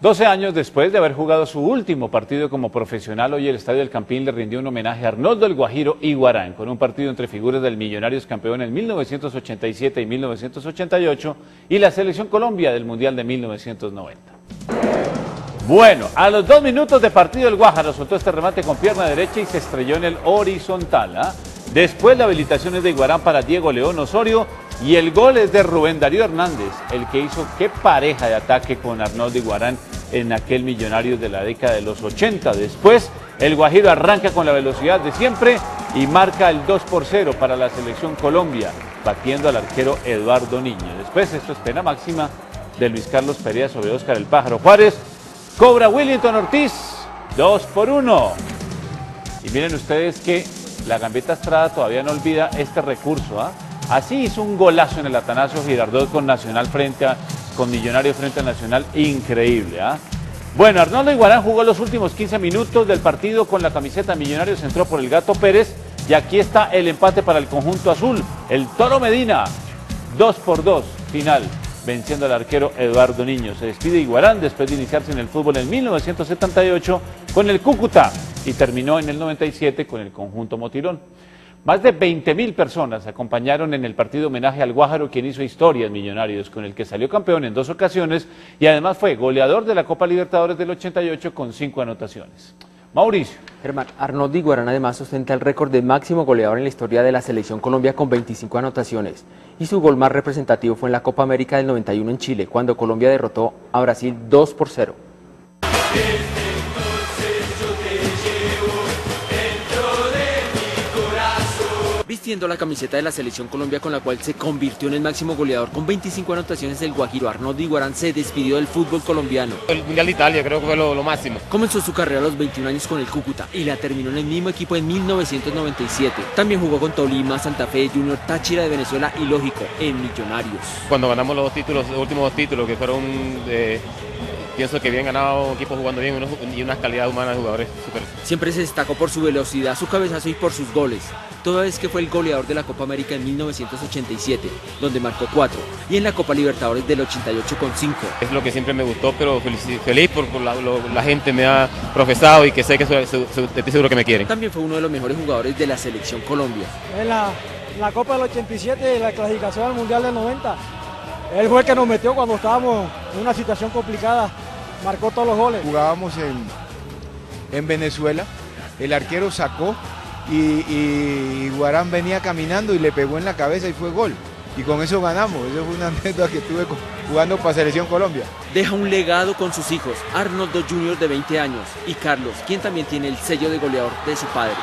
12 años después de haber jugado su último partido como profesional, hoy el Estadio del Campín le rindió un homenaje a Arnoldo el Guajiro Iguarán, con un partido entre figuras del Millonarios campeón en 1987 y 1988 y la Selección Colombia del Mundial de 1990. Bueno, a los dos minutos de partido el Guajaro soltó este remate con pierna derecha y se estrelló en el horizontal. ¿ah? Después la habilitación es de Iguarán para Diego León Osorio y el gol es de Rubén Darío Hernández, el que hizo qué pareja de ataque con Arnoldo Iguarán en aquel millonario de la década de los 80. Después, el Guajiro arranca con la velocidad de siempre y marca el 2 por 0 para la selección Colombia, batiendo al arquero Eduardo Niño. Después, esto es pena máxima de Luis Carlos Perea sobre Óscar el Pájaro Juárez. Cobra Willington Ortiz, 2 por 1. Y miren ustedes que la Gambeta Estrada todavía no olvida este recurso. ¿ah? Así hizo un golazo en el Atanasio Girardot con Nacional frente a con Millonario frente a Nacional, increíble. ¿ah? Bueno, Arnoldo Iguarán jugó los últimos 15 minutos del partido con la camiseta Millonarios, entró por el Gato Pérez y aquí está el empate para el conjunto azul. El Toro Medina, 2 por 2, final, venciendo al arquero Eduardo Niño. Se despide Iguarán después de iniciarse en el fútbol en 1978 con el Cúcuta y terminó en el 97 con el conjunto Motirón. Más de 20.000 personas acompañaron en el partido homenaje al Guájaro, quien hizo historias millonarios, con el que salió campeón en dos ocasiones y además fue goleador de la Copa Libertadores del 88 con cinco anotaciones. Mauricio. Germán, Arnoldo Iguarán además ostenta el récord de máximo goleador en la historia de la Selección Colombia con 25 anotaciones. Y su gol más representativo fue en la Copa América del 91 en Chile, cuando Colombia derrotó a Brasil 2 por 0. Vistiendo la camiseta de la Selección Colombia con la cual se convirtió en el máximo goleador con 25 anotaciones del Guajiro, Arnoldo Iguarán se despidió del fútbol colombiano. El Mundial de Italia creo que fue lo, máximo. Comenzó su carrera a los 21 años con el Cúcuta y la terminó en el mismo equipo en 1997. También jugó con Tolima, Santa Fe, Junior, Táchira de Venezuela y lógico, en Millonarios. Cuando ganamos los dos títulos, los últimos dos títulos que fueron de pienso que bien ganado, equipo jugando bien y una calidad humana de jugadores super. Siempre se destacó por su velocidad, su cabezazo y por sus goles. Toda vez que fue el goleador de la Copa América en 1987, donde marcó 4, y en la Copa Libertadores del 88 con 5. Es lo que siempre me gustó, pero feliz, feliz por, la, gente me ha profesado y que sé que estoy seguro que me quieren. También fue uno de los mejores jugadores de la selección Colombia. En la, la Copa del 87 y la clasificación al Mundial del 90 él fue el que nos metió cuando estábamos en una situación complicada, marcó todos los goles. Jugábamos en, en Venezuela, el arquero sacó y, Guarán venía caminando y le pegó en la cabeza y fue gol. Y con eso ganamos. Eso fue una anécdota que tuve jugando para Selección Colombia. Deja un legado con sus hijos, Arnoldo Junior de 20 años y Carlos, quien también tiene el sello de goleador de su padre.